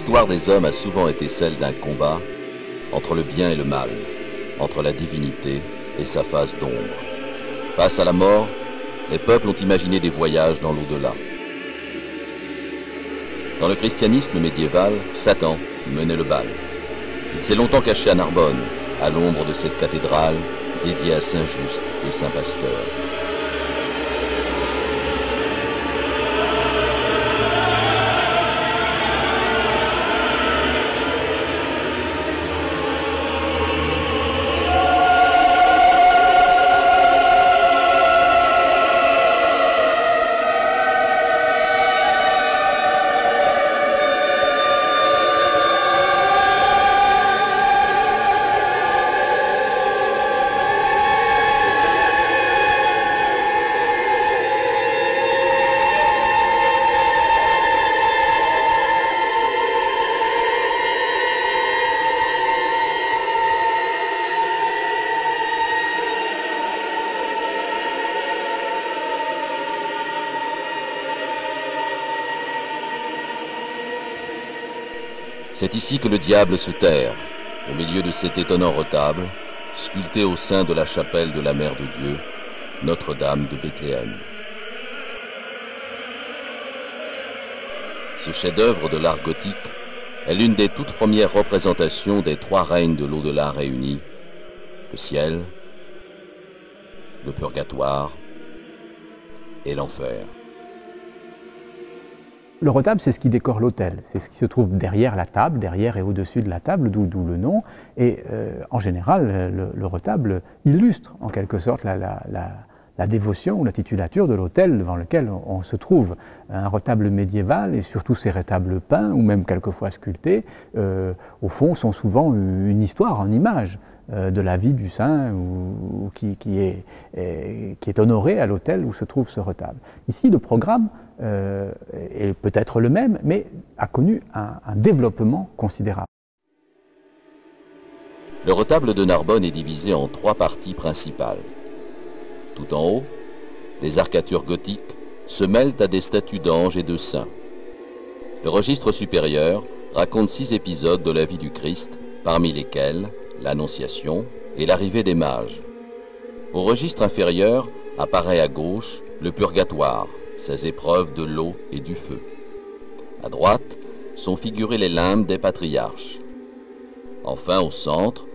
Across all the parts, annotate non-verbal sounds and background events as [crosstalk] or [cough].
l'histoire des hommes a souvent été celle d'un combat entre le bien et le mal, entre la divinité et sa face d'ombre. Face à la mort, les peuples ont imaginé des voyages dans l'au-delà. Dans le christianisme médiéval, Satan menait le bal. Il s'est longtemps caché à Narbonne, à l'ombre de cette cathédrale dédiée à Saint-Just et Saint-Pasteur. C'est ici que le diable se terre, au milieu de cet étonnant retable, sculpté au sein de la chapelle de la Mère de Dieu, Notre-Dame de Bethléem. Ce chef-d'œuvre de l'art gothique est l'une des toutes premières représentations des trois règnes de l'au-delà réunis, le ciel, le purgatoire et l'enfer. Le retable, c'est ce qui décore l'autel, c'est ce qui se trouve derrière la table, derrière et au-dessus de la table, d'où le nom. Et euh, en général, le, retable illustre en quelque sorte la, dévotion ou la titulature de l'autel devant lequel on, se trouve. Un retable médiéval et surtout ces rétables peints ou même quelquefois sculptés, euh, au fond, sont souvent une histoire en image euh, de la vie du saint ou, qui, est, qui est honoré à l'autel où se trouve ce retable. Ici, le programme euh, est peut-être le même, mais a connu un, un développement considérable. Le retable de Narbonne est divisé en trois parties principales. Tout en haut, des arcatures gothiques se mêlent à des statues d'anges et de saints. Le registre supérieur raconte six épisodes de la vie du Christ, parmi lesquels l'Annonciation et l'arrivée des mages. Au registre inférieur apparaît à gauche le purgatoire, ces épreuves de l'eau et du feu. À droite sont figurés les limbes des patriarches. Enfin, au centre,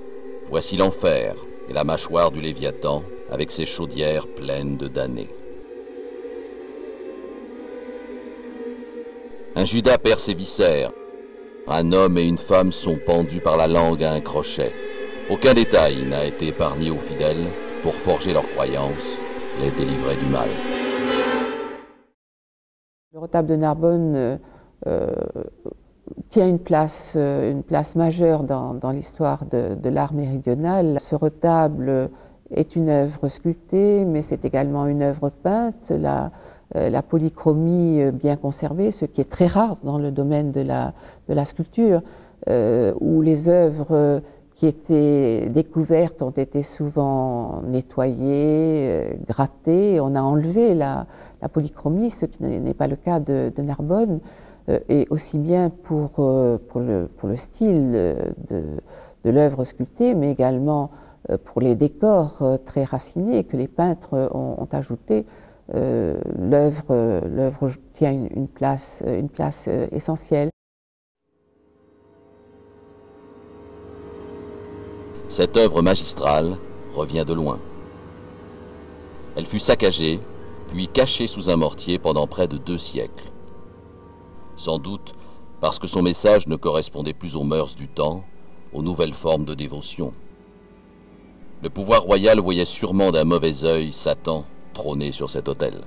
voici l'enfer et la mâchoire du Léviathan avec ses chaudières pleines de damnés. Un Judas perd ses viscères. Un homme et une femme sont pendus par la langue à un crochet. Aucun détail n'a été épargné aux fidèles pour forger leur croyance, les délivrer du mal. Le retable de Narbonne euh, euh, tient une place, euh, une place majeure dans, l'histoire de, l'art méridional. Ce retable est une œuvre sculptée, mais c'est également une œuvre peinte. La, polychromie bien conservée, ce qui est très rare dans le domaine de la sculpture, où les œuvres qui étaient découvertes ont été souvent nettoyées, grattées. On a enlevé la, polychromie, ce qui n'est pas le cas de, Narbonne, euh, et aussi bien pour, euh, le, style de, l'œuvre sculptée, mais également euh, pour les décors très raffinés que les peintres ont, ont ajoutés. L'œuvre tient une, une place essentielle. Cette œuvre magistrale revient de loin. Elle fut saccagée puis caché sous un mortier pendant près de deux siècles. Sans doute parce que son message ne correspondait plus aux mœurs du temps, aux nouvelles formes de dévotion. Le pouvoir royal voyait sûrement d'un mauvais œil Satan trôner sur cet autel.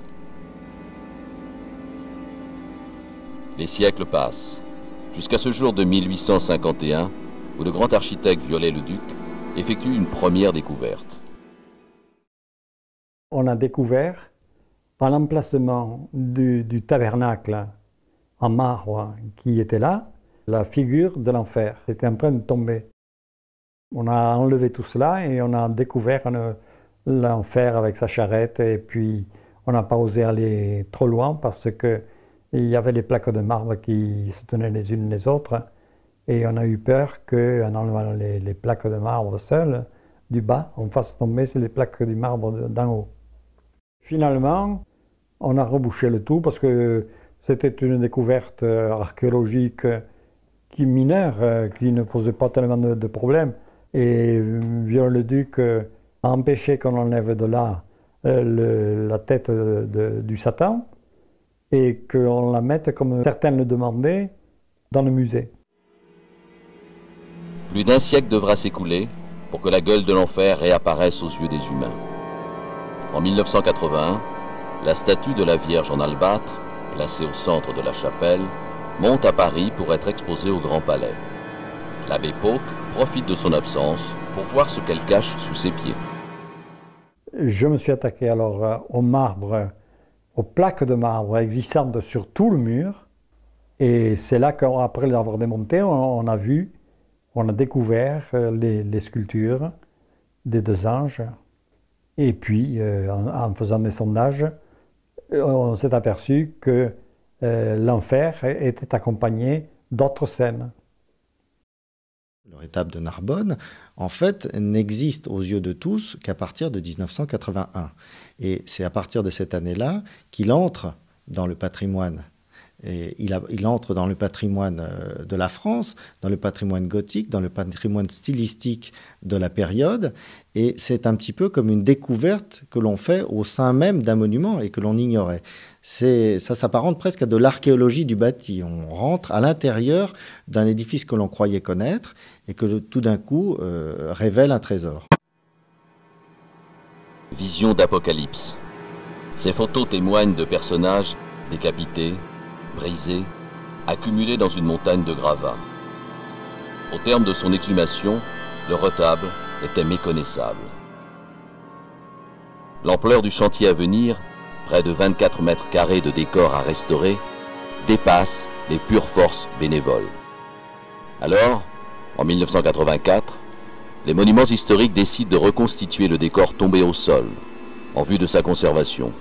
Les siècles passent, jusqu'à ce jour de 1851, où le grand architecte Viollet-le-Duc effectue une première découverte. On a découvert par l'emplacement du, tabernacle en marbre qui était là, la figure de l'enfer était en train de tomber. On a enlevé tout cela et on a découvert l'enfer avec sa charrette et puis on n'a pas osé aller trop loin parce que il y avait les plaques de marbre qui se tenaient les unes les autres. Et on a eu peur qu'en enlevant les, plaques de marbre seules, du bas, on fasse tomber les plaques du marbre d'en haut. Finalement, on a rebouché le tout parce que c'était une découverte euh, archéologique qui mineure, euh, qui ne posait pas tellement de, problèmes. Et Viol-le-Duc a empêché qu'on enlève de là euh, la tête du Satan et qu'on la mette, comme certains le demandaient, dans le musée. Plus d'un siècle devra s'écouler pour que la gueule de l'enfer réapparaisse aux yeux des humains. En 1981, la statue de la Vierge en albâtre, placée au centre de la chapelle, monte à Paris pour être exposée au Grand Palais. L'abbé Pauque profite de son absence pour voir ce qu'elle cache sous ses pieds. Je me suis attaqué alors euh, au marbre, aux plaques de marbre existantes sur tout le mur. Et c'est là qu'après l'avoir démonté, on a vu on a découvert euh, les, sculptures des deux anges. Et puis, euh, en, faisant des sondages, euh, on s'est aperçu que l'enfer était accompagné d'autres scènes. Le rétable de Narbonne, en fait, n'existe aux yeux de tous qu'à partir de 1981. Et c'est à partir de cette année-là qu'il entre dans le patrimoine il, entre dans le patrimoine euh, de la France, dans le patrimoine gothique, dans le patrimoine stylistique de la période, et c'est un petit peu comme une découverte que l'on fait au sein même d'un monument et que l'on ignorait. ça s'apparente presque à de l'archéologie du bâti. On rentre à l'intérieur d'un édifice que l'on croyait connaître et que tout d'un coup euh, révèle un trésor. Vision d'Apocalypse. Ces photos témoignent de personnages décapités, brisé, accumulé dans une montagne de gravats. Au terme de son exhumation, le retable était méconnaissable. L'ampleur du chantier à venir, près de 24 mètres carrés de décors à restaurer, dépasse les pures forces bénévoles. Alors, en 1984, les monuments historiques décident de reconstituer le décor tombé au sol, en vue de sa conservation.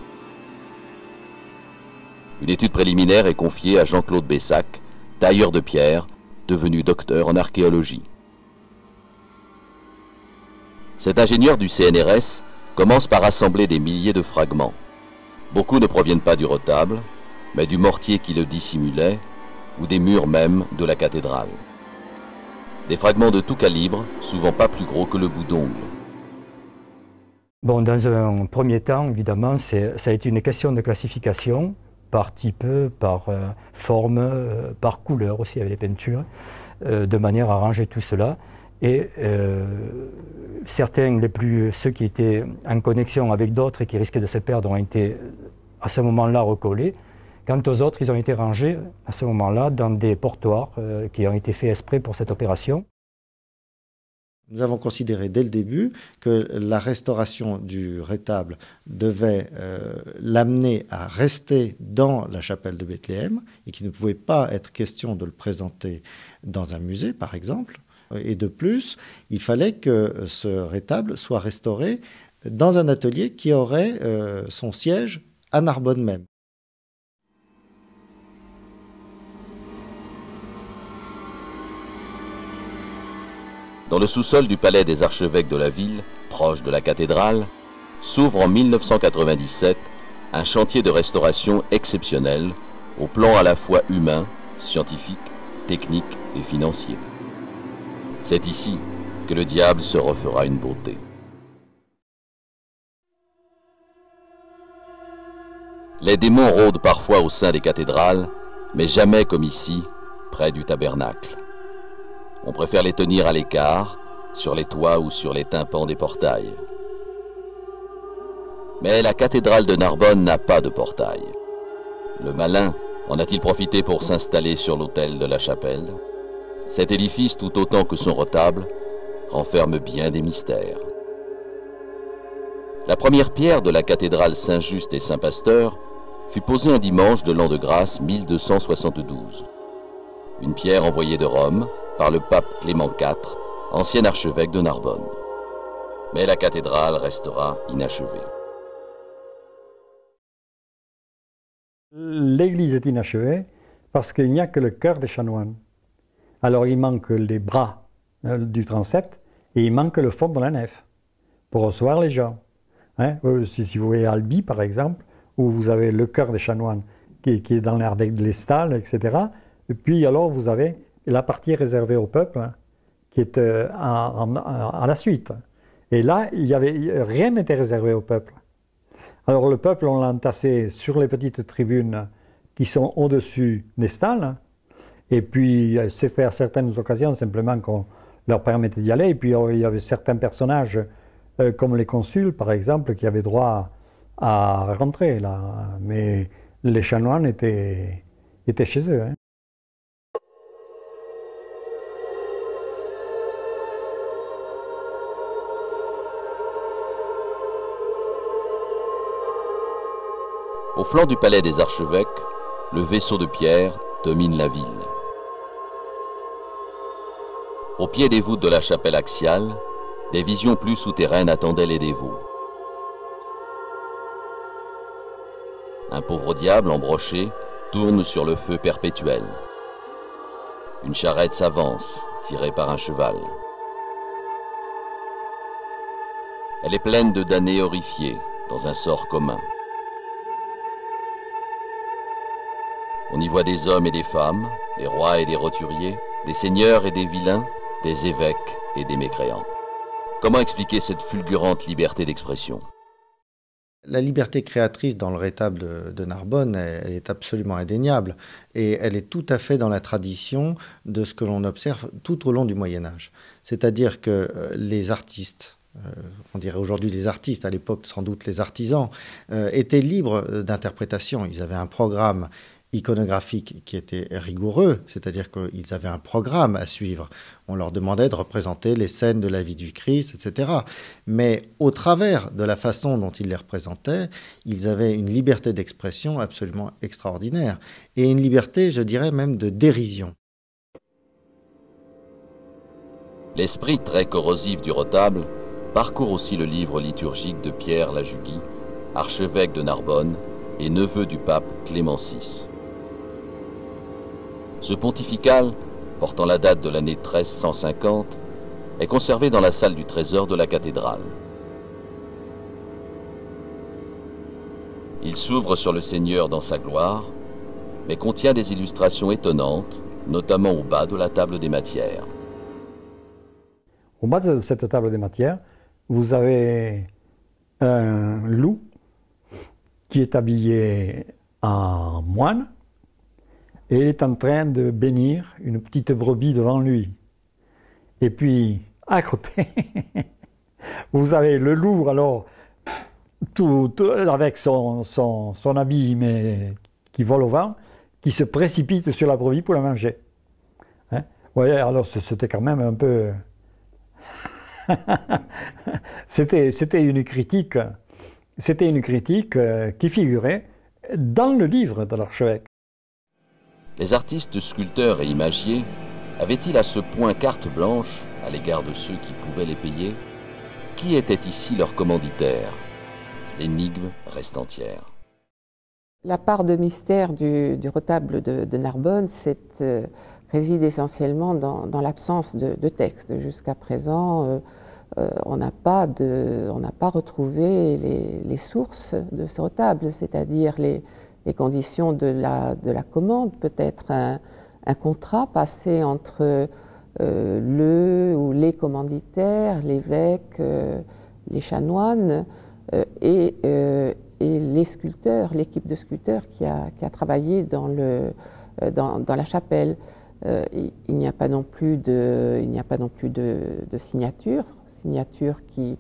Une étude préliminaire est confiée à Jean-Claude Bessac, tailleur de pierre, devenu docteur en archéologie. Cet ingénieur du CNRS commence par assembler des milliers de fragments. Beaucoup ne proviennent pas du retable, mais du mortier qui le dissimulait ou des murs même de la cathédrale. Des fragments de tout calibre, souvent pas plus gros que le bout d'ongle. Dans un premier temps, évidemment, ça a été une question de classification par type, par euh, forme, euh, par couleur aussi avec les peintures, euh, de manière à ranger tout cela. Et certains, les plus, ceux qui étaient en connexion avec d'autres et qui risquaient de se perdre, ont été à ce moment-là recollés. Quant aux autres, ils ont été rangés à ce moment-là dans des portoirs qui ont été faits exprès pour cette opération. Nous avons considéré dès le début que la restauration du rétable devait euh, l'amener à rester dans la chapelle de Bethléem et qu'il ne pouvait pas être question de le présenter dans un musée, par exemple. Et de plus, il fallait que ce rétable soit restauré dans un atelier qui aurait euh, son siège à Narbonne même. Dans le sous-sol du palais des archevêques de la ville, proche de la cathédrale, s'ouvre en 1997 un chantier de restauration exceptionnel au plan à la fois humain, scientifique, technique et financier. C'est ici que le diable se refera une beauté. Les démons rôdent parfois au sein des cathédrales, mais jamais comme ici, près du tabernacle. On préfère les tenir à l'écart, sur les toits ou sur les tympans des portails. Mais la cathédrale de Narbonne n'a pas de portail. Le malin en a-t-il profité pour s'installer sur l'autel de la chapelle? Cet édifice, tout autant que son retable, renferme bien des mystères. La première pierre de la cathédrale Saint-Just et Saint-Pasteur fut posée un dimanche de l'an de grâce 1272. Une pierre envoyée de Rome, par le pape Clément IV, ancien archevêque de Narbonne. Mais la cathédrale restera inachevée. L'église est inachevée parce qu'il n'y a que le cœur des chanoines. Alors il manque les bras euh, du transept et il manque le fond de la nef pour recevoir les gens. Hein, euh, si, vous voyez Albi, par exemple, où vous avez le cœur des chanoines qui, est dans l'air avec les stalles, etc. Et puis alors vous avez la partie réservée au peuple hein, qui est euh, à la suite. Et là, il y avait, rien n'était réservé au peuple. Alors le peuple, on l'a entassé sur les petites tribunes qui sont au-dessus des stalles. Et puis, c'était à certaines occasions simplement qu'on leur permettait d'y aller. Et puis, il y avait certains personnages, euh, comme les consuls, par exemple, qui avaient droit à rentrer là. Mais les chanoines étaient, étaient chez eux. Hein. Flanc du palais des archevêques, le vaisseau de pierre domine la ville. Au pied des voûtes de la chapelle axiale, des visions plus souterraines attendaient les dévots. Un pauvre diable embroché tourne sur le feu perpétuel. Une charrette s'avance, tirée par un cheval. Elle est pleine de damnés horrifiés dans un sort commun. On y voit des hommes et des femmes, des rois et des roturiers, des seigneurs et des vilains, des évêques et des mécréants. Comment expliquer cette fulgurante liberté d'expression? La liberté créatrice dans le rétable de, Narbonne, elle, est absolument indéniable et elle est tout à fait dans la tradition de ce que l'on observe tout au long du Moyen Âge. C'est-à-dire que euh, les artistes, euh, on dirait aujourd'hui les artistes, à l'époque sans doute les artisans, euh, étaient libres d'interprétation. Ils avaient un programme iconographique qui était rigoureux, c'est-à-dire qu'ils avaient un programme à suivre. On leur demandait de représenter les scènes de la vie du Christ, etc. Mais au travers de la façon dont ils les représentaient, ils avaient une liberté d'expression absolument extraordinaire, et une liberté, je dirais même, de dérision. L'esprit très corrosif du retable parcourt aussi le livre liturgique de Pierre Lajugi, archevêque de Narbonne et neveu du pape Clément VI. Ce pontifical, portant la date de l'année 1350, est conservé dans la salle du trésor de la cathédrale. Il s'ouvre sur le Seigneur dans sa gloire, mais contient des illustrations étonnantes, notamment au bas de la table des matières. Au bas de cette table des matières, vous avez un loup qui est habillé en moine et il est en train de bénir une petite brebis devant lui. Et puis, [laughs] à côté, vous avez le loup, alors, avec son, son, habit mais, qui vole au vent, qui se précipite sur la brebis pour la manger. Hein? Voyez, alors c'était quand même un peu... [laughs] c'était, c'était une critique, c'était une critique euh, qui figurait dans le livre de l'archevêque. Les artistes, sculpteurs et imagiers avaient-ils à ce point carte blanche à l'égard de ceux qui pouvaient les payer? Qui était ici leur commanditaire? L'énigme reste entière. La part de mystère du, retable de, Narbonne euh, réside essentiellement dans, l'absence de, texte. Jusqu'à présent, euh, euh, on n'a pas, retrouvé les, sources de ce retable, c'est-à-dire les, les conditions de la, de la commande, peut-être un, contrat passé entre euh, le ou les commanditaires, l'évêque, euh, les chanoines euh, et, et, les sculpteurs, l'équipe de sculpteurs qui a, qui a travaillé dans, le, dans, dans la chapelle. il n'y a pas non plus de, il a pas non plus de, de signature, signature qui,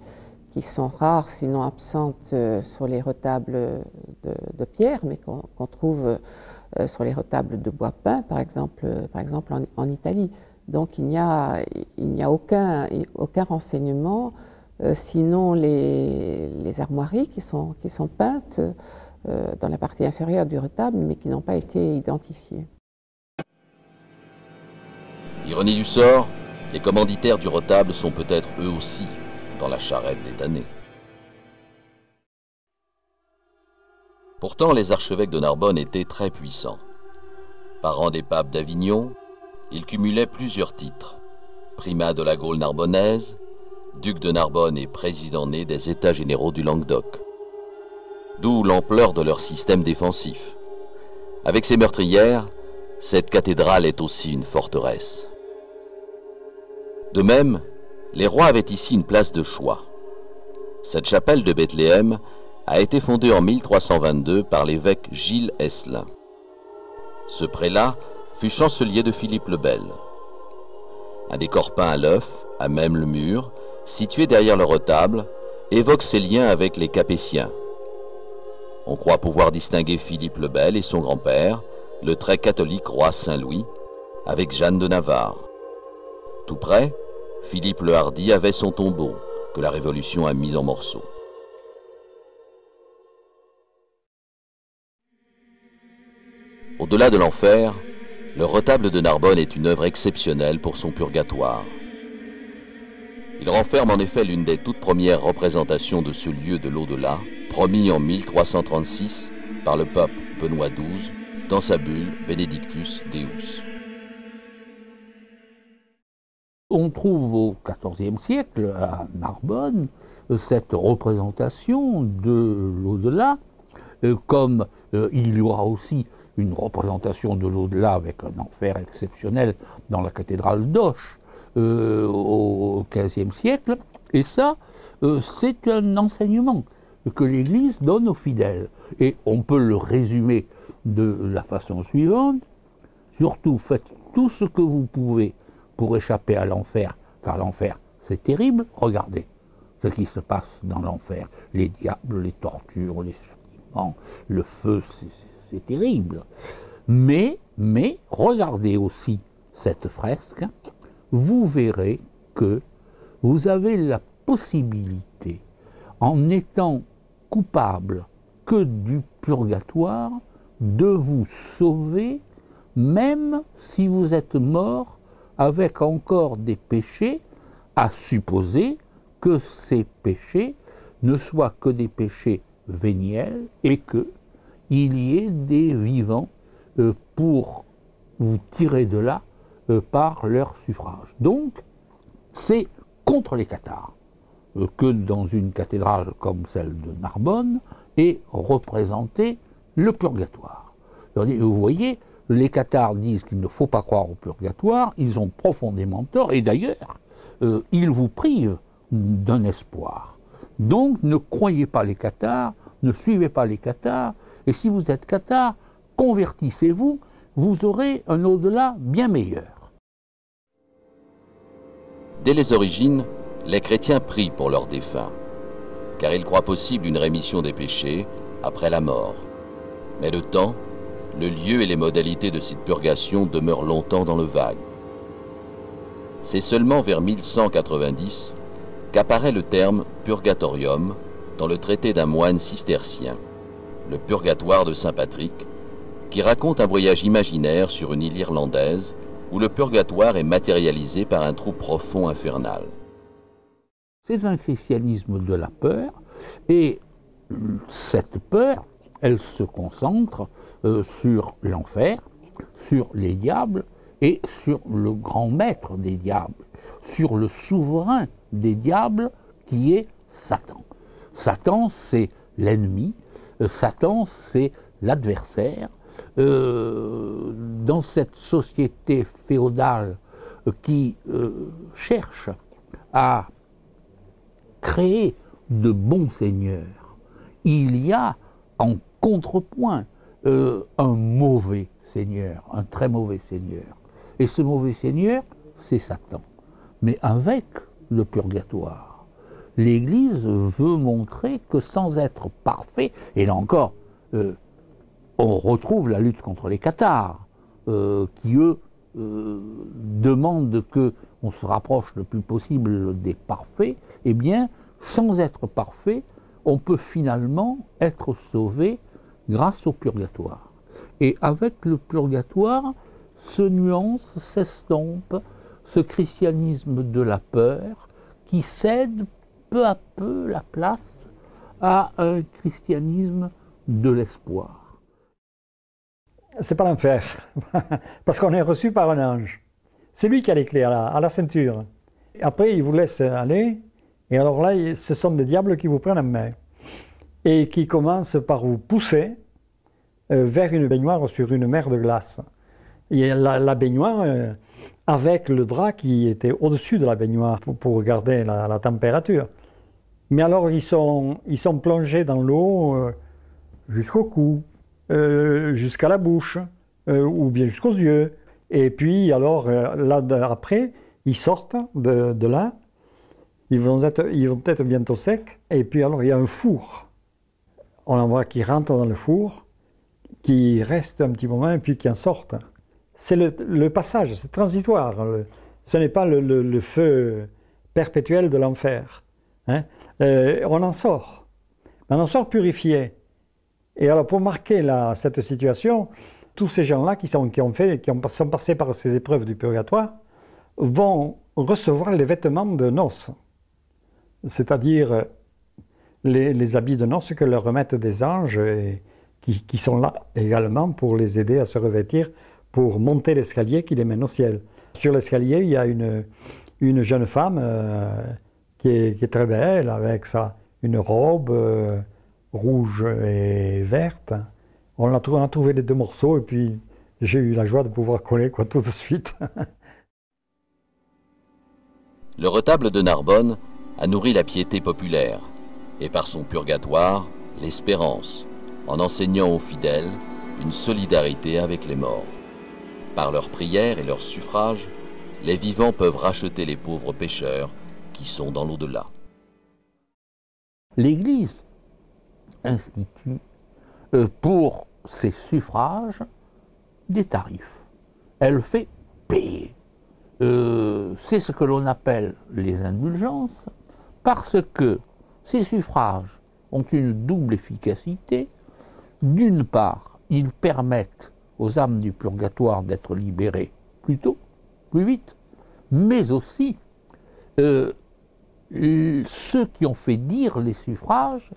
qui sont rares, sinon absentes euh, sur les retables de, pierre, mais qu'on trouve euh, sur les retables de bois peint, par exemple, euh, par exemple en, Italie. Donc il n'y a, aucun, aucun renseignement, sinon les, armoiries qui sont peintes dans la partie inférieure du retable, mais qui n'ont pas été identifiées. Ironie du sort, les commanditaires du retable sont peut-être eux aussi dans la charrette des damnés. Pourtant, les archevêques de Narbonne étaient très puissants. Parents des papes d'Avignon, ils cumulaient plusieurs titres. Primat de la Gaule narbonnaise, duc de Narbonne et président né des États généraux du Languedoc. D'où l'ampleur de leur système défensif. Avec ses meurtrières, cette cathédrale est aussi une forteresse. De même, les rois avaient ici une place de choix. Cette chapelle de Bethléem a été fondée en 1322 par l'évêque Gilles Esselin. Ce prélat fut chancelier de Philippe le Bel. Un décor peint à l'œuf, à même le mur, situé derrière le retable, évoque ses liens avec les Capétiens. On croit pouvoir distinguer Philippe le Bel et son grand-père, le très catholique roi Saint-Louis, avec Jeanne de Navarre. Tout près, Philippe le Hardi avait son tombeau, que la Révolution a mis en morceaux. Au-delà de l'enfer, le retable de Narbonne est une œuvre exceptionnelle pour son purgatoire. Il renferme en effet l'une des toutes premières représentations de ce lieu de l'au-delà, promis en 1336 par le pape Benoît XII dans sa bulle Benedictus Deus. On trouve au XIVe siècle à Narbonne cette représentation de l'au-delà, euh, comme euh, il y aura aussi une représentation de l'au-delà avec un enfer exceptionnel dans la cathédrale d'Auch euh, au XVe siècle. Et ça, c'est un enseignement que l'Église donne aux fidèles. Et on peut le résumer de la façon suivante. Surtout, faites tout ce que vous pouvez pour échapper à l'enfer, car l'enfer, c'est terrible. Regardez ce qui se passe dans l'enfer. Les diables, les tortures, les châtiments, le feu, c'est terrible. Mais, mais, regardez aussi cette fresque, vous verrez que vous avez la possibilité, en étant coupable que du purgatoire, de vous sauver, même si vous êtes mort avec encore des péchés, à supposer que ces péchés ne soient que des péchés véniels et que il y ait des vivants euh, pour vous tirer de là euh, par leur suffrage. Donc, c'est contre les cathares euh, que dans une cathédrale comme celle de Narbonne est représenté le purgatoire. Vous voyez, les cathares disent qu'il ne faut pas croire au purgatoire, ils ont profondément tort, et d'ailleurs, euh, ils vous privent d'un espoir. Donc ne croyez pas les cathares, ne suivez pas les cathares, et si vous êtes cathare, convertissez-vous, vous aurez un au-delà bien meilleur. Dès les origines, les chrétiens prient pour leurs défunts, car ils croient possible une rémission des péchés après la mort. Mais le temps, le lieu et les modalités de cette purgation demeurent longtemps dans le vague. C'est seulement vers 1190 qu'apparaît le terme purgatorium dans le traité d'un moine cistercien, le purgatoire de Saint Patrick, qui raconte un voyage imaginaire sur une île irlandaise où le purgatoire est matérialisé par un trou profond infernal. C'est un christianisme de la peur, et cette peur, elle se concentre euh, sur l'enfer, sur les diables et sur le grand maître des diables, sur le souverain des diables qui est Satan. Satan, c'est l'ennemi, euh, Satan, c'est l'adversaire. Euh, dans cette société féodale qui cherche à créer de bons seigneurs, il y a en contrepoint euh, un mauvais seigneur, un très mauvais seigneur. Et ce mauvais seigneur, c'est Satan. Mais avec le purgatoire, l'Église veut montrer que sans être parfait, et là encore, euh, on retrouve la lutte contre les cathares, euh, qui eux demandent que on se rapproche le plus possible des parfaits, eh bien, sans être parfait, on peut finalement être sauvé grâce au purgatoire. Et avec le purgatoire se nuance, s'estompe ce christianisme de la peur qui cède peu à peu la place à un christianisme de l'espoir. C'est pas l'enfer, [laughs] parce qu'on est reçu par un ange. C'est lui qui a les clés à la, ceinture. après, il vous laisse aller, et alors là, ce sont des diables qui vous prennent en main et qui commencent par vous pousser euh, vers une baignoire sur une mer de glace. Et la, baignoire, euh, avec le drap qui était au-dessus de la baignoire pour, regarder la, température. Mais alors, ils sont, ils sont plongés dans l'eau euh, jusqu'au cou, jusqu'à la bouche, ou bien jusqu'aux yeux. Et puis, alors, là, après, ils sortent de, de là, ils vont, être, ils vont être bientôt secs, et puis alors, il y a un four. On en voit qui rentre dans le four, qui reste un petit moment, et puis qui en sortent c'est le, passage, c'est transitoire. ce n'est pas le, feu perpétuel de l'enfer. Hein. Euh, on en sort. On en sort purifié. Et alors, pour marquer cette situation, tous ces gens-là qui, sont, qui, ont fait, qui ont, sont passés par ces épreuves du purgatoire vont recevoir les vêtements de noces, c'est-à-dire les, habits de noces que leur remettent des anges et qui, sont là également pour les aider à se revêtir pour monter l'escalier qui les mène au ciel. Sur l'escalier, il y a une, une jeune femme euh, qui, est, très belle, avec sa, une robe euh, rouge et verte. On a, on a trouvé les deux morceaux et puis j'ai eu la joie de pouvoir coller quoi, tout de suite. Le retable de Narbonne a nourri la piété populaire et par son purgatoire, l'espérance, en enseignant aux fidèles une solidarité avec les morts. Par leurs prières et leurs suffrages, les vivants peuvent racheter les pauvres pécheurs qui sont dans l'au-delà. L'Église institue euh, pour ses suffrages des tarifs. Elle fait payer. Euh, c'est ce que l'on appelle les indulgences, parce que ces suffrages ont une double efficacité. D'une part, ils permettent aux âmes du purgatoire d'être libérées plus tôt, plus vite, mais aussi euh, ceux qui ont fait dire les suffrages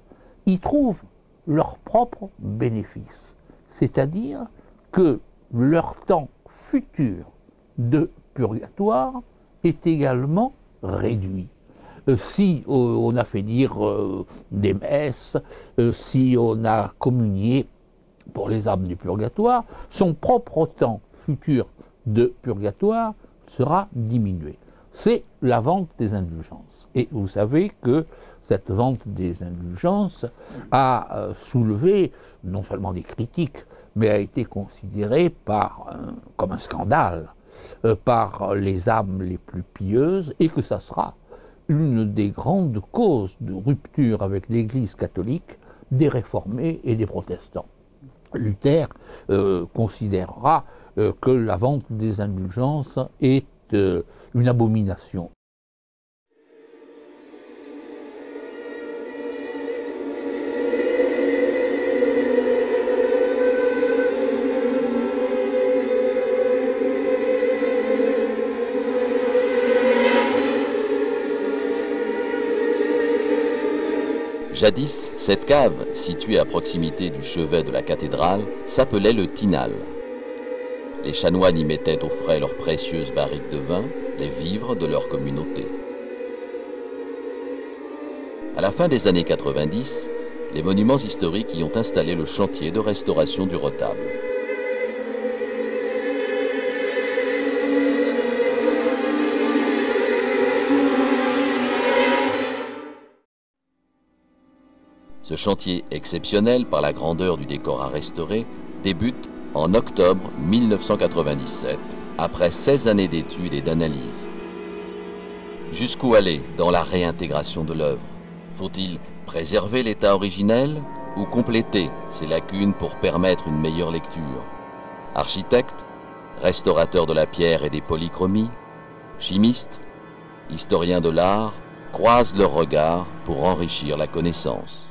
y trouvent leur propre bénéfice. C'est-à-dire que leur temps futur de purgatoire est également réduit. Euh, si euh, on a fait dire des messes, si on a communié pour les âmes du purgatoire, son propre temps futur de purgatoire sera diminué. C'est la vente des indulgences. Et vous savez que cette vente des indulgences a euh, soulevé non seulement des critiques, mais a été considérée comme un scandale euh, par les âmes les plus pieuses et que ça sera une des grandes causes de rupture avec l'Église catholique des réformés et des protestants. Luther euh, considérera euh, que la vente des indulgences est euh, une abomination. Jadis, cette cave, située à proximité du chevet de la cathédrale, s'appelait le Tinal. Les chanoines y mettaient au frais leurs précieuses barriques de vin, les vivres de leur communauté. À la fin des années 90, les monuments historiques y ont installé le chantier de restauration du retable. Ce chantier exceptionnel par la grandeur du décor à restaurer débute en octobre 1997, après 16 années d'études et d'analyses. Jusqu'où aller dans la réintégration de l'œuvre? Faut-il préserver l'état originel ou compléter ces lacunes pour permettre une meilleure lecture? Architectes, restaurateurs de la pierre et des polychromies, chimistes, historiens de l'art croisent leurs regards pour enrichir la connaissance.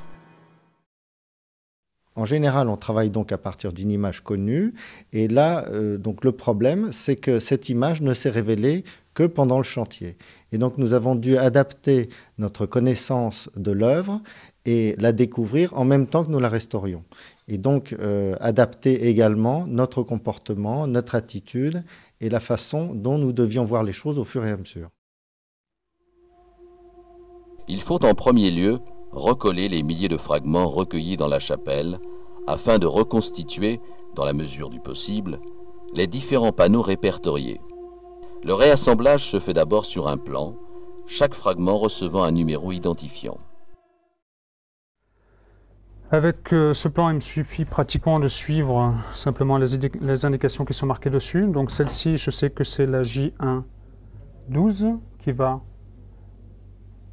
En général, on travaille donc à partir d'une image connue. Et là, euh, donc le problème, c'est que cette image ne s'est révélée que pendant le chantier. Et donc nous avons dû adapter notre connaissance de l'œuvre et la découvrir en même temps que nous la restaurions. Et donc euh, adapter également notre comportement, notre attitude et la façon dont nous devions voir les choses au fur et à mesure. Il faut en premier lieu recoller les milliers de fragments recueillis dans la chapelle afin de reconstituer, dans la mesure du possible, les différents panneaux répertoriés. Le réassemblage se fait d'abord sur un plan, chaque fragment recevant un numéro identifiant. Avec euh, ce plan, il me suffit pratiquement de suivre euh, simplement les, les, indications qui sont marquées dessus. Donc celle-ci, je sais que c'est la J1 12 qui va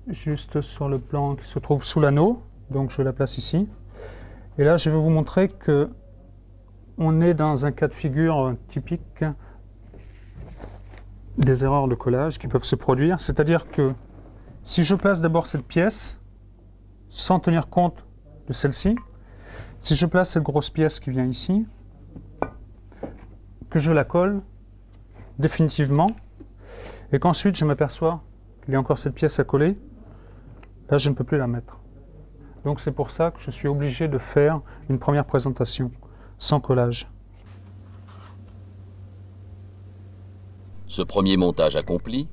juste sur le plan qui se trouve sous l'anneau. Donc je la place ici. Et là, je vais vous montrer que on est dans un cas de figure typique des erreurs de collage qui peuvent se produire. C'est-à-dire que si je place d'abord cette pièce sans tenir compte de celle-ci, si je place cette grosse pièce qui vient ici, que je la colle définitivement, et qu'ensuite je m'aperçois qu'il y a encore cette pièce à coller, là je ne peux plus la mettre. Donc c'est pour ça que je suis obligé de faire une première présentation sans collage. Ce premier montage accompli,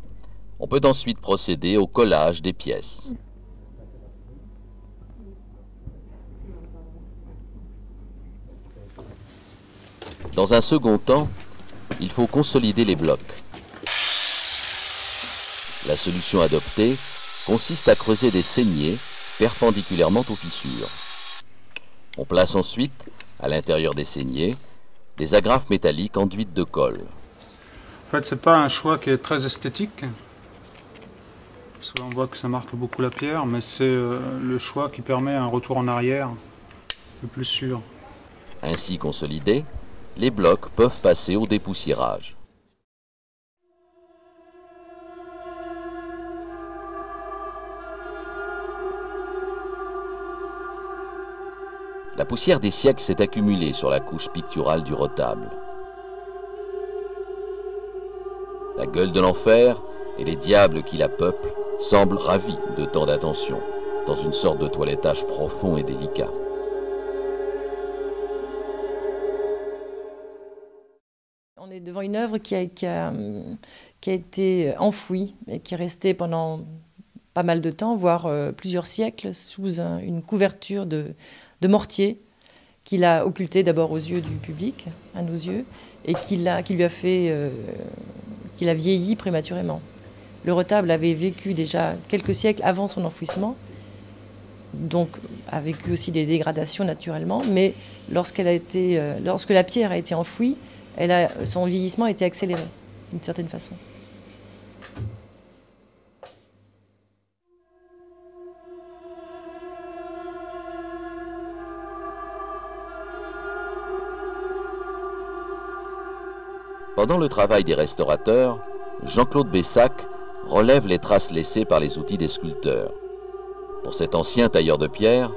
on peut ensuite procéder au collage des pièces. Dans un second temps, il faut consolider les blocs. La solution adoptée consiste à creuser des saignées perpendiculairement aux fissures. On place ensuite, à l'intérieur des saignées, des agrafes métalliques enduites de colle. En fait, c'est pas un choix qui est très esthétique. Parce on voit que ça marque beaucoup la pierre, mais c'est euh, le choix qui permet un retour en arrière le plus sûr. Ainsi consolidés, les blocs peuvent passer au dépoussiérage. La poussière des siècles s'est accumulée sur la couche picturale du retable. La gueule de l'enfer et les diables qui la peuplent semblent ravis de tant d'attention, dans une sorte de toilettage profond et délicat. On est devant une œuvre qui a, été enfouie et qui est restée pendant pas mal de temps, voire euh, plusieurs siècles, sous une couverture de, mortier qu'il a occulté d'abord aux yeux du public, à nos yeux, et qui, lui a fait, euh, qu'il a vieilli prématurément. Le retable avait vécu déjà quelques siècles avant son enfouissement, donc a vécu aussi des dégradations naturellement, mais lorsqu'elle a été, euh, lorsque la pierre a été enfouie, son vieillissement a été accéléré d'une certaine façon. Pendant le travail des restaurateurs, Jean-Claude Bessac relève les traces laissées par les outils des sculpteurs. Pour cet ancien tailleur de pierre,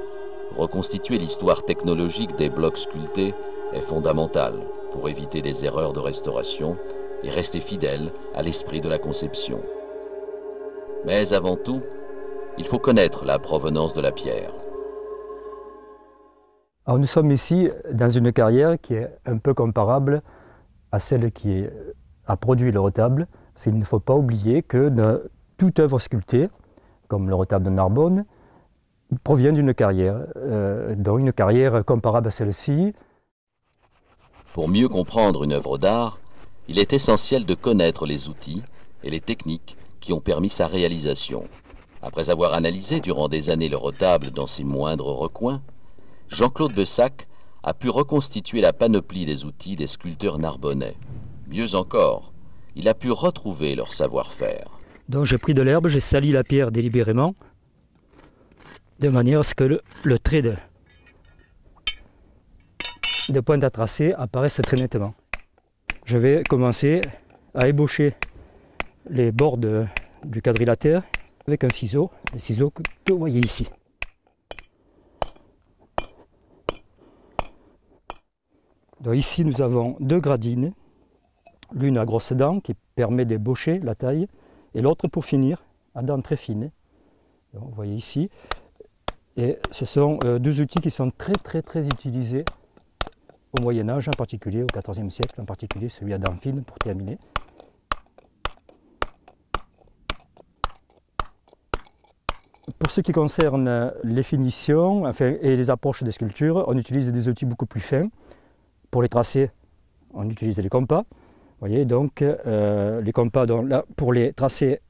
reconstituer l'histoire technologique des blocs sculptés est fondamental pour éviter des erreurs de restauration et rester fidèle à l'esprit de la conception. Mais avant tout, il faut connaître la provenance de la pierre. Nous sommes ici dans une carrière qui est un peu comparable à celle qui a produit le retable, parce qu'il ne faut pas oublier que toute œuvre sculptée, comme le retable de Narbonne, provient d'une carrière, euh, dont une carrière comparable à celle-ci. Pour mieux comprendre une œuvre d'art, il est essentiel de connaître les outils et les techniques qui ont permis sa réalisation. Après avoir analysé durant des années le retable dans ses moindres recoins, Jean-Claude Bessac a pu reconstituer la panoplie des outils des sculpteurs narbonnais. Mieux encore, il a pu retrouver leur savoir-faire. Donc j'ai pris de l'herbe, j'ai sali la pierre délibérément, de manière à ce que le, trait de, pointe à tracer apparaisse très nettement. Je vais commencer à ébaucher les bords du quadrilatère avec un ciseau, le ciseau que vous voyez ici. Ici, nous avons deux gradines, l'une à grosse dent qui permet d'ébaucher la taille, et l'autre pour finir à dents très fines. vous voyez ici, Et ce sont euh, deux outils qui sont très très très utilisés au Moyen Âge en particulier, au XIVe siècle en particulier, celui à d'Amphine pour terminer. Pour ce qui concerne les finitions et les approches des sculptures, on utilise des outils beaucoup plus fins. Pour les tracer, on utilise les compas. voyez, donc euh, les compas, pour les tracer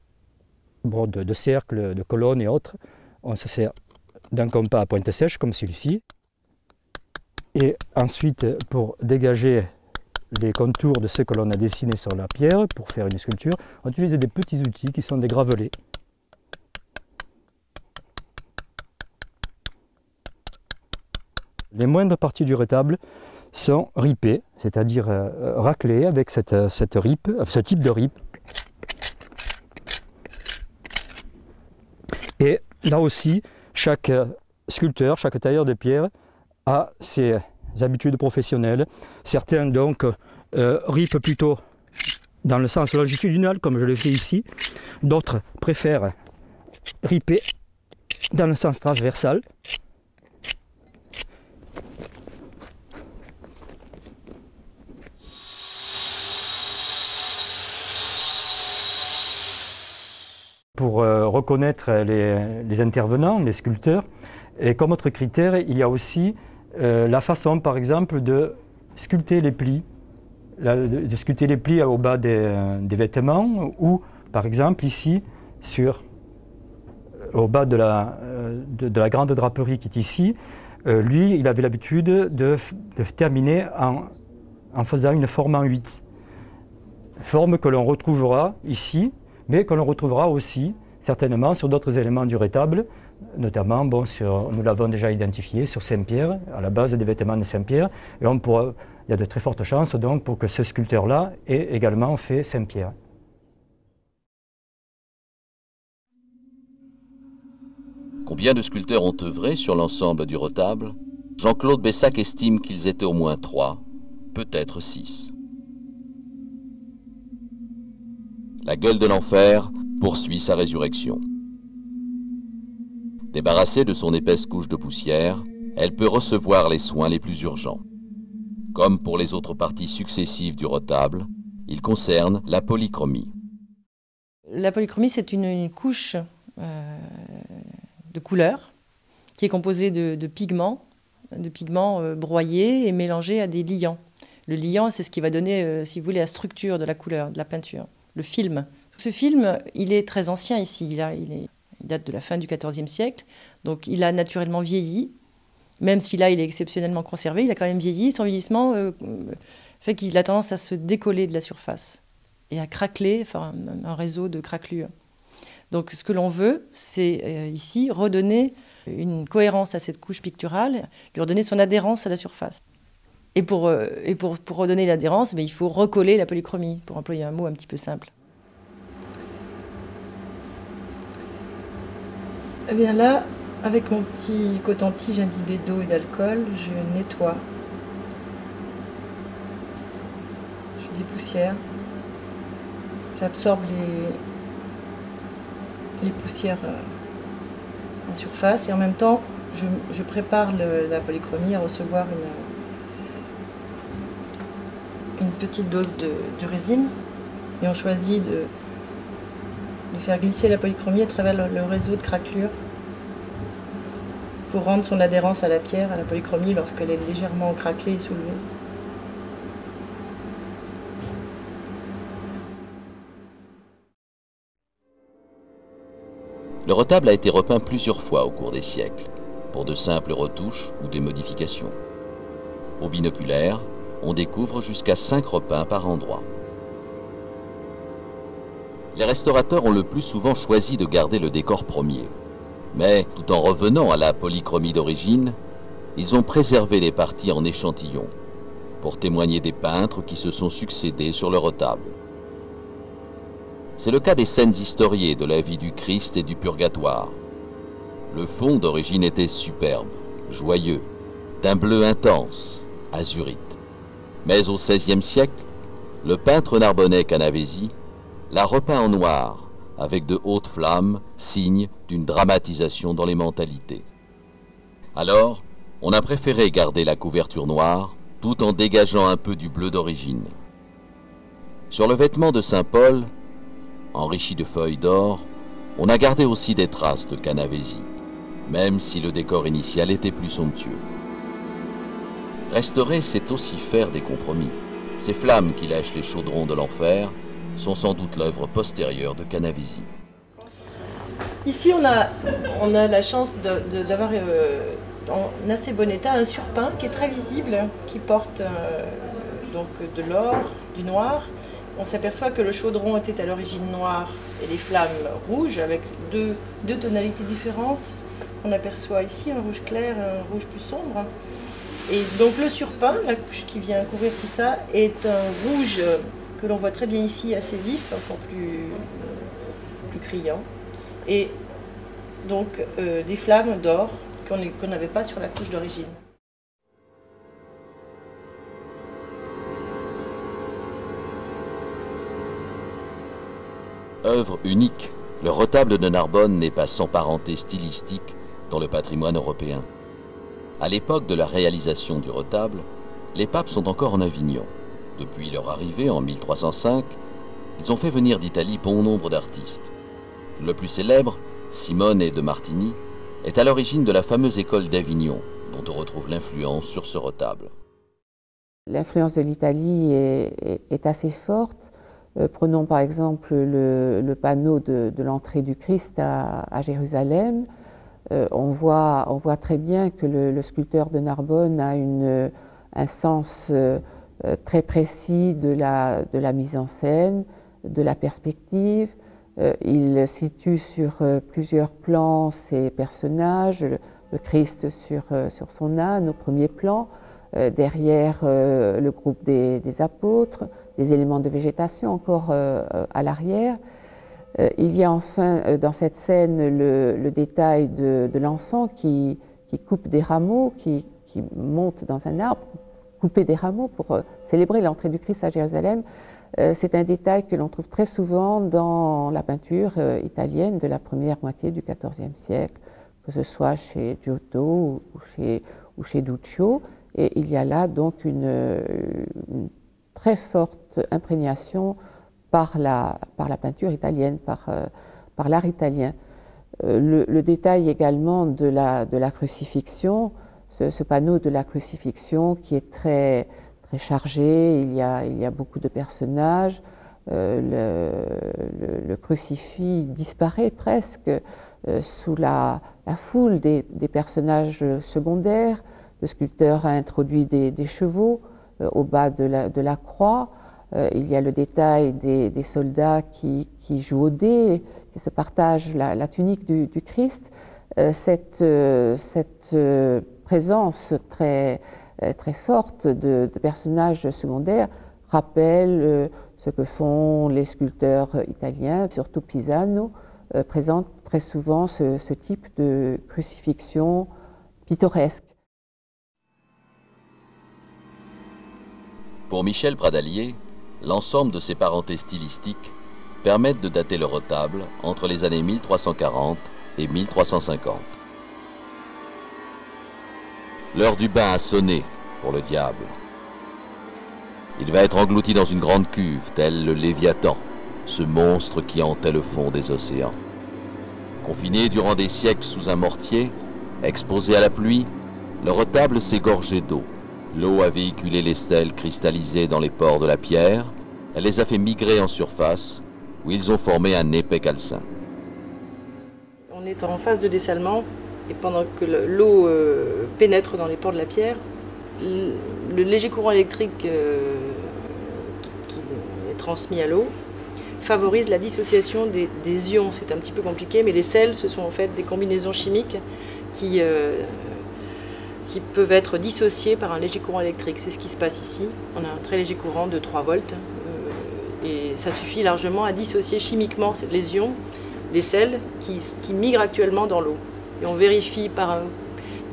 de, de cercles, de colonnes et autres, on se sert d'un compas à pointe sèche comme celui-ci. Et ensuite, pour dégager les contours de ce que l'on a dessiné sur la pierre, pour faire une sculpture, on utilise des petits outils qui sont des gravelets. Les moindres parties du retable sont ripées, c'est-à-dire euh, raclées avec cette, cette ripe, ce type de ripe. Et là aussi, chaque sculpteur, chaque tailleur de pierre a ses habitudes professionnelles. Certains donc euh, ripent plutôt dans le sens longitudinal, comme je le fais ici. D'autres préfèrent riper dans le sens transversal. Euh, reconnaître les, intervenants, les sculpteurs. Et comme autre critère, il y a aussi euh, la façon, par exemple, de sculpter les plis, de, sculpter les plis au bas des, vêtements, ou par exemple ici, sur, euh, au bas de la, de, la grande draperie qui est ici, lui, il avait l'habitude de, de, terminer en, en faisant une forme en 8. Forme que l'on retrouvera ici, mais que l'on retrouvera aussi certainement sur d'autres éléments du rétable, notamment, bon, sur, nous l'avons déjà identifié, sur Saint-Pierre, à la base des vêtements de Saint-Pierre, et on pourra, il y a de très fortes chances donc pour que ce sculpteur-là ait également fait Saint-Pierre. Combien de sculpteurs ont œuvré sur l'ensemble du retable Jean-Claude Bessac estime qu'ils étaient au moins trois, peut-être six. La gueule de l'enfer poursuit sa résurrection. Débarrassée de son épaisse couche de poussière, elle peut recevoir les soins les plus urgents. Comme pour les autres parties successives du retable, il concerne la polychromie. La polychromie, c'est une, couche euh, de couleurs qui est composée de, pigments, de pigments euh, broyés et mélangés à des liants. Le liant, c'est ce qui va donner, euh, si vous voulez, la structure de la couleur, de la peinture le film. Ce film, il est très ancien ici, il, il, date de la fin du XIVe siècle, donc il a naturellement vieilli, même si là il est exceptionnellement conservé, il a quand même vieilli. Son vieillissement euh, fait qu'il a tendance à se décoller de la surface et à craqueler, enfin un, réseau de craquelures. Donc ce que l'on veut, c'est euh, ici redonner une cohérence à cette couche picturale, lui redonner son adhérence à la surface. Et pour, euh, pour, redonner l'adhérence, mais il faut recoller la polychromie, pour employer un mot un petit peu simple. Eh bien là, avec mon petit coton-tige imbibé d'eau et d'alcool, je nettoie. Je dépoussière. J'absorbe les, les poussières euh, en surface et en même temps, je, prépare la polychromie à recevoir une, une petite dose de, résine et on choisit de, de, faire glisser la polychromie à travers le, réseau de craquelures pour rendre son adhérence à la pierre, à la polychromie lorsqu'elle est légèrement craquelée et soulevée. Le retable a été repeint plusieurs fois au cours des siècles, pour de simples retouches ou des modifications. Au binoculaire, on découvre jusqu'à 5 repas par endroit. Les restaurateurs ont le plus souvent choisi de garder le décor premier. Mais, tout en revenant à la polychromie d'origine, ils ont préservé les parties en échantillon, pour témoigner des peintres qui se sont succédés sur le retable. C'est le cas des scènes historiées de la vie du Christ et du purgatoire. Le fond d'origine était superbe, joyeux, d'un bleu intense, azurite. Mais au XVIe siècle, le peintre narbonnais Canavesi l'a repeint en noir, avec de hautes flammes, signe d'une dramatisation dans les mentalités. Alors, on a préféré garder la couverture noire tout en dégageant un peu du bleu d'origine. Sur le vêtement de Saint Paul, enrichi de feuilles d'or, on a gardé aussi des traces de Canavésie, même si le décor initial était plus somptueux. Restaurer, c'est aussi faire des compromis. Ces flammes qui lèchent les chaudrons de l'enfer sont sans doute l'œuvre postérieure de Canavésie. Ici, on a, la chance d'avoir euh, en assez bon état un surpeint qui est très visible, qui porte euh, donc de l'or, du noir. On s'aperçoit que le chaudron était à l'origine noir et les flammes rouges avec deux, deux tonalités différentes. On aperçoit ici un rouge clair et un rouge plus sombre. Et donc le surpeint, la couche qui vient couvrir tout ça, est un rouge que l'on voit très bien ici, assez vif, encore plus, plus criant. Et donc euh, des flammes d'or qu'on n'avait pas sur la couche d'origine. Œuvre unique, le retable de Narbonne n'est pas sans parenté stylistique dans le patrimoine européen. À l'époque de la réalisation du retable, les papes sont encore en Avignon. Depuis leur arrivée en 1305, ils ont fait venir d'Italie bon nombre d'artistes. Le plus célèbre, Simone et de Martini, est à l'origine de la fameuse école d'Avignon, dont on retrouve l'influence sur ce retable. L'influence de l'Italie est, assez forte. Euh, prenons par exemple le, panneau de, l'entrée du Christ à, Jérusalem. Euh, on, voit, très bien que le, sculpteur de Narbonne a un sens euh, très précis de la, de la, mise en scène, de la perspective. Euh, il situe sur euh, plusieurs plans ses personnages, le, Christ sur, euh, sur, son âne au premier plan, derrière le groupe des, apôtres, des éléments de végétation encore à l'arrière. il y a enfin dans cette scène le, détail de, l'enfant qui, qui, coupe des rameaux, qui, qui, monte dans un arbre, couper des rameaux pour célébrer l'entrée du Christ à Jérusalem. Euh, c'est un détail que l'on trouve très souvent dans la peinture euh, italienne de la première moitié du XIVe siècle, que ce soit chez Giotto ou chez, ou chez Duccio. Et il y a là donc une, très forte imprégnation par la, par la peinture italienne, par, euh, par l'art italien. Le, détail également de la, de la crucifixion, ce, panneau de la crucifixion qui est très, très chargé, il y a, beaucoup de personnages, euh, le, crucifix disparaît presque euh, sous la, foule des, personnages secondaires. Le sculpteur a introduit des, chevaux euh, au bas de la, croix. il y a le détail des, soldats qui, jouent au dé, qui se partagent la, tunique du, Christ. cette présence très euh, très forte de, personnages secondaires rappelle euh, ce que font les sculpteurs italiens, surtout Pisano, euh, présente très souvent ce, ce, type de crucifixion pittoresque. Pour Michel Pradalier, l'ensemble de ces parentés stylistiques permettent de dater le retable entre les années 1340 et 1350. L'heure du bain a sonné pour le diable. Il va être englouti dans une grande cuve, tel le Léviathan, ce monstre qui hantait le fond des océans. Confiné durant des siècles sous un mortier, exposé à la pluie, le retable s'est gorgé d'eau. L'eau a véhiculé les stèles cristallisées dans les pores de la pierre, elle les a fait migrer en surface, où ils ont formé un épais calcin. On est en phase de dessalement, et pendant que l'eau euh, pénètre dans les pores de la pierre, le léger courant électrique euh, qui, est transmis à l'eau favorise la dissociation des, ions. C'est un petit peu compliqué, mais les sels, ce sont en fait des combinaisons chimiques qui, euh, qui peuvent être dissociées par un léger courant électrique. C'est ce qui se passe ici. On a un très léger courant de 3 volts et ça suffit largement à dissocier chimiquement les ions des sels qui migrent actuellement dans l'eau. Et on vérifie par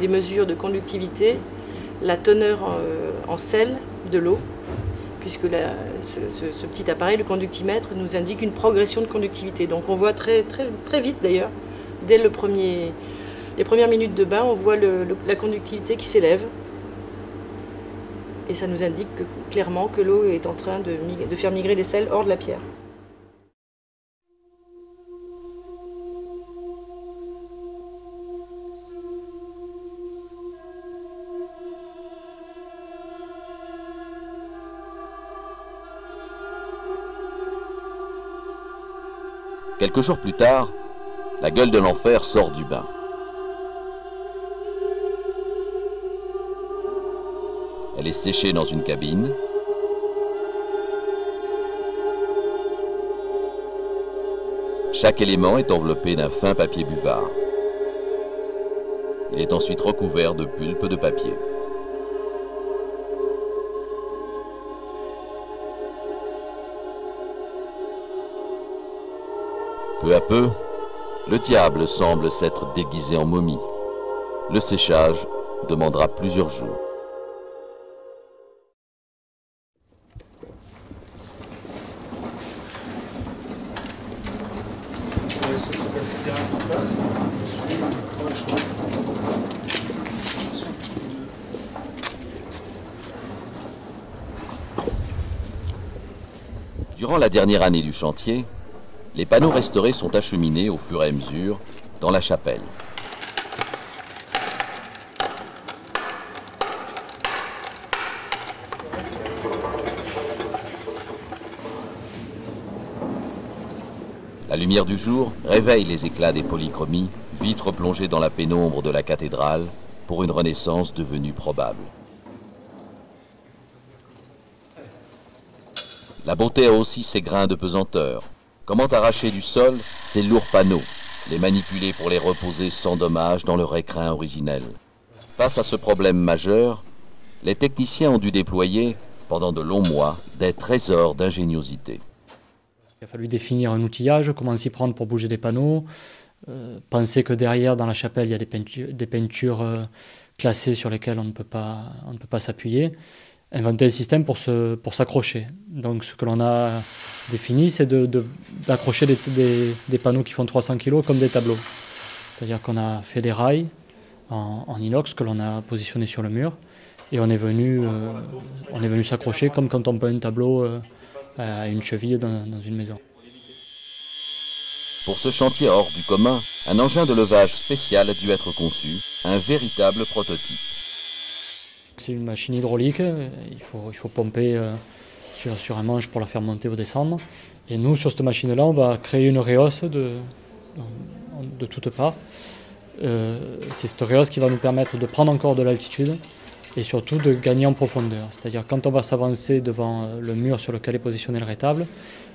des mesures de conductivité la teneur euh, en, sel de l'eau, puisque ce, petit appareil, le conductimètre, nous indique une progression de conductivité. Donc on voit très, vite d'ailleurs, dès les premières minutes de bain, on voit la conductivité qui s'élève. Et ça nous indique clairement que l'eau est en train de faire migrer les sels hors de la pierre. Quelques jours plus tard, la gueule de l'enfer sort du bain. Elle est séchée dans une cabine. Chaque élément est enveloppé d'un fin papier buvard. Il est ensuite recouvert de pulpe de papier. Peu à peu, le diable semble s'être déguisé en momie. Le séchage demandera plusieurs jours. Durant la dernière année du chantier, les panneaux restaurés sont acheminés au fur et à mesure dans la chapelle. La lumière du jour réveille les éclats des polychromies, vitres plongées dans la pénombre de la cathédrale pour une renaissance devenue probable. La beauté a aussi ses grains de pesanteur, Comment arracher du sol ces lourds panneaux, les manipuler pour les reposer sans dommage dans leur écrin originel? Face à ce problème majeur, les techniciens ont dû déployer, pendant de longs mois, des trésors d'ingéniosité. Il a fallu définir un outillage, comment s'y prendre pour bouger des panneaux, euh, penser que derrière, dans la chapelle, il y a des peintures, euh, classées sur lesquelles on ne peut pas s'appuyer inventer un système pour se, pour s'accrocher. Donc ce que l'on a défini, c'est d'accrocher de, des, panneaux qui font 300 kg comme des tableaux. C'est-à-dire qu'on a fait des rails en, inox que l'on a positionné sur le mur et on est venu, euh, on est venu s'accrocher comme quand on peint un tableau euh, à une cheville dans une maison. Pour ce chantier hors du commun, un engin de levage spécial a dû être conçu, un véritable prototype. C'est une machine hydraulique, il faut, il faut pomper euh, sur, un manche pour la faire monter ou descendre. Et nous, sur cette machine-là, on va créer une réhausse de, de toutes parts. Euh, c'est cette réhausse qui va nous permettre de prendre encore de l'altitude et surtout de gagner en profondeur. C'est-à-dire quand on va s'avancer devant euh, le mur sur lequel est positionné le rétable,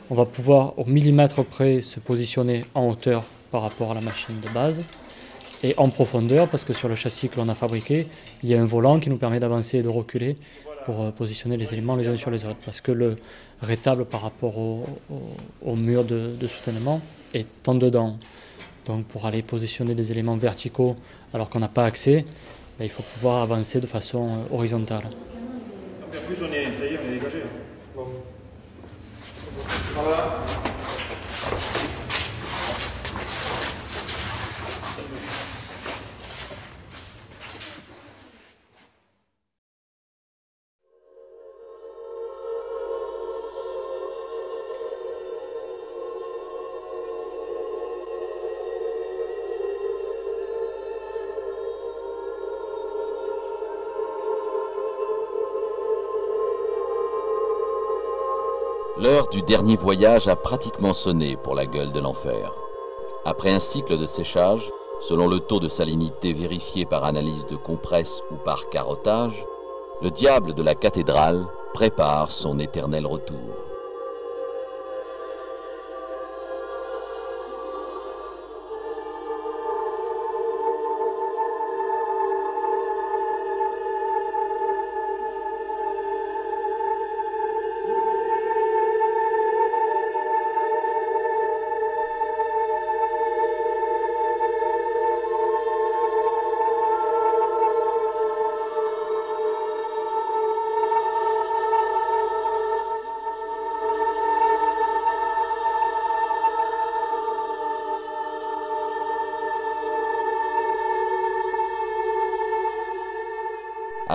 on va pouvoir au millimètre près se positionner en hauteur par rapport à la machine de base et en profondeur, parce que sur le châssis que l'on a fabriqué, il y a un volant qui nous permet d'avancer et de reculer pour euh, positionner les éléments les uns sur les autres. Parce que le rétable par rapport au, mur de, soutènement est en dedans. Donc pour aller positionner des éléments verticaux alors qu'on n'a pas accès, ben, il faut pouvoir avancer de façon euh, horizontale. Donc plus on est, ça y est, on est dégagé L'heure du dernier voyage a pratiquement sonné pour la gueule de l'enfer. Après un cycle de séchage, selon le taux de salinité vérifié par analyse de compresse ou par carottage, le diable de la cathédrale prépare son éternel retour.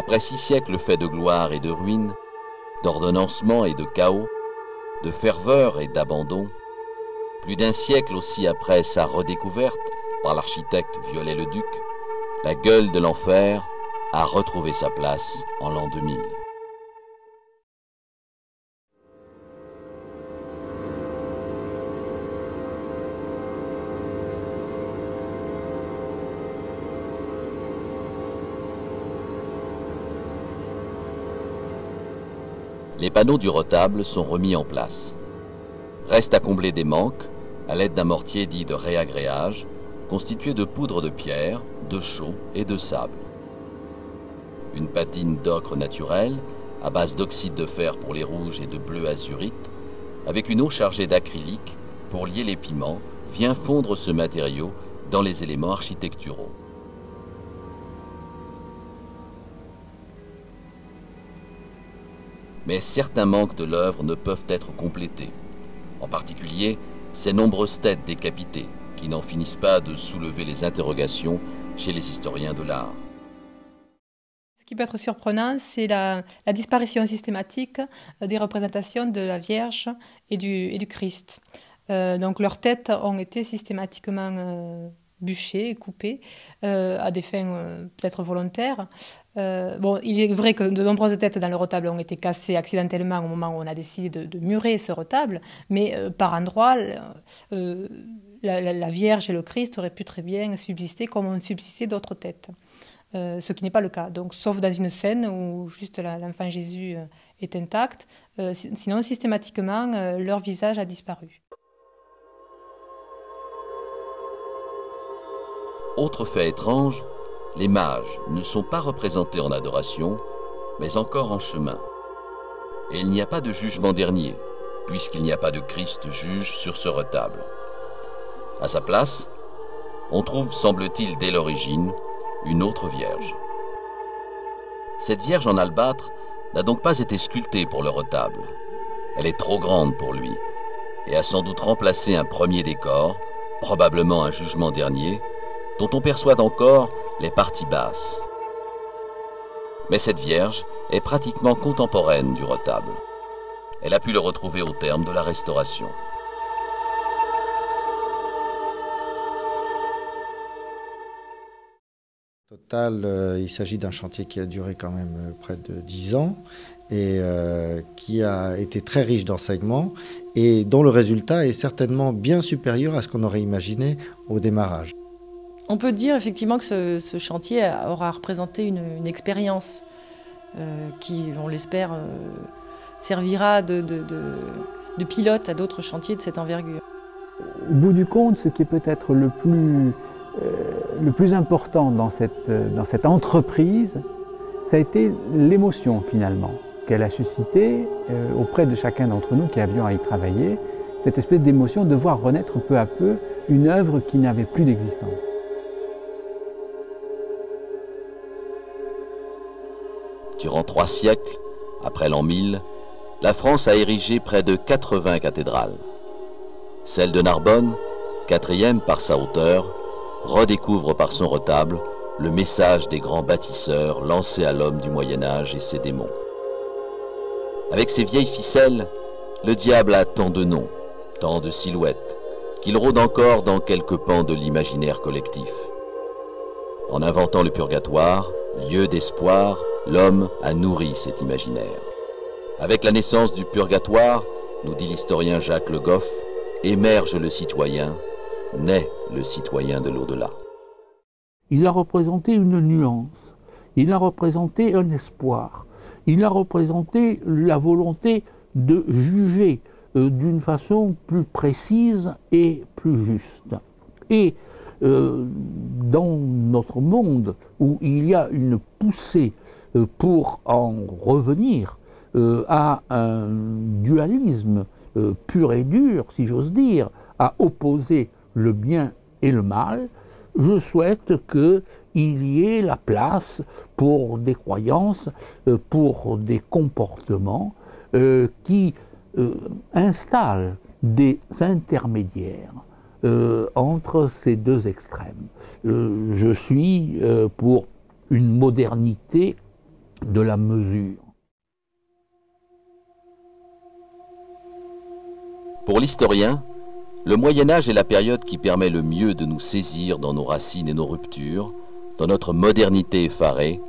Après six siècles faits de gloire et de ruine, d'ordonnancement et de chaos, de ferveur et d'abandon, plus d'un siècle aussi après sa redécouverte par l'architecte Viollet-le-Duc, la gueule de l'enfer a retrouvé sa place en l'an 2000. Les panneaux du retable sont remis en place. Reste à combler des manques à l'aide d'un mortier dit de réagréage, constitué de poudre de pierre, de chaux et de sable. Une patine d'ocre naturelle, à base d'oxyde de fer pour les rouges et de bleu azurite, avec une eau chargée d'acrylique pour lier les piments, vient fondre ce matériau dans les éléments architecturaux. Mais certains manques de l'œuvre ne peuvent être complétés. En particulier, ces nombreuses têtes décapitées, qui n'en finissent pas de soulever les interrogations chez les historiens de l'art. Ce qui peut être surprenant, c'est la, disparition systématique euh, des représentations de la Vierge et du, Christ. Euh, donc leurs têtes ont été systématiquement euh, bûchées et coupées à des fins peut-être volontaires. bon, il est vrai que de nombreuses têtes dans le retable ont été cassées accidentellement au moment où on a décidé de, murer ce retable, mais par endroits, la, Vierge et le Christ auraient pu très bien subsister comme ont subsisté d'autres têtes. Euh, ce qui n'est pas le cas. Donc, sauf dans une scène où juste l'enfant Jésus euh, est intact, euh, sinon systématiquement leur visage a disparu. Autre fait étrange, les mages ne sont pas représentés en adoration, mais encore en chemin. Et il n'y a pas de jugement dernier, puisqu'il n'y a pas de Christ juge sur ce retable. À sa place, on trouve, semble-t-il, dès l'origine, une autre Vierge. Cette Vierge en albâtre n'a donc pas été sculptée pour le retable. Elle est trop grande pour lui et a sans doute remplacé un premier décor, probablement un jugement dernier, dont on perçoit encore les parties basses. Mais cette Vierge est pratiquement contemporaine du retable. Elle a pu le retrouver au terme de la restauration. total, euh, il s'agit d'un chantier qui a duré quand même euh, près de 10 ans et euh, qui a été très riche d'enseignements et dont le résultat est certainement bien supérieur à ce qu'on aurait imaginé au démarrage. On peut dire effectivement que ce, chantier aura représenté une, expérience qui, on l'espère, servira de, pilote à d'autres chantiers de cette envergure. Au bout du compte, ce qui est peut-être le plus euh, important dans cette, euh, dans cette entreprise, ça a été l'émotion finalement qu'elle a suscité euh, auprès de chacun d'entre nous qui avions à y travailler, cette espèce d'émotion de voir renaître peu à peu une œuvre qui n'avait plus d'existence. Durant trois siècles, après l'an 1000, la France a érigé près de 80 cathédrales. Celle de Narbonne, quatrième par sa hauteur, redécouvre par son retable le message des grands bâtisseurs lancés à l'homme du Moyen Âge et ses démons. Avec ses vieilles ficelles, le diable a tant de noms, tant de silhouettes, qu'il rôde encore dans quelques pans de l'imaginaire collectif. En inventant le purgatoire, lieu d'espoir, l'homme a nourri cet imaginaire. Avec la naissance du purgatoire, nous dit l'historien Jacques Le Goff, émerge le citoyen naît le citoyen de l'au-delà. Il a représenté une nuance, il a représenté un espoir, il a représenté la volonté de juger euh, d'une façon plus précise et plus juste. Et euh, dans notre monde où il y a une poussée pour en revenir à un dualisme pur et dur, si j'ose dire, à opposer le bien et le mal, je souhaite qu'il y ait la place pour des croyances, euh, pour des comportements euh, qui euh, installent des intermédiaires entre ces deux extrêmes. je suis pour une modernité de la mesure. Pour l'historien, le Moyen Âge est la période qui permet le mieux de nous saisir dans nos racines et nos ruptures, dans notre modernité effarée,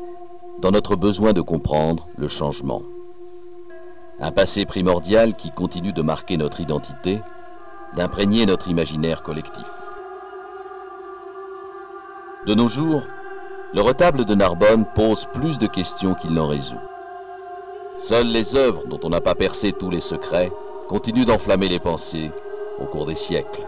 dans notre besoin de comprendre le changement. Un passé primordial qui continue de marquer notre identité, d'imprégner notre imaginaire collectif. De nos jours, le retable de Narbonne pose plus de questions qu'il n'en résout. Seules les œuvres dont on n'a pas percé tous les secrets continuent d'enflammer les pensées au cours des siècles.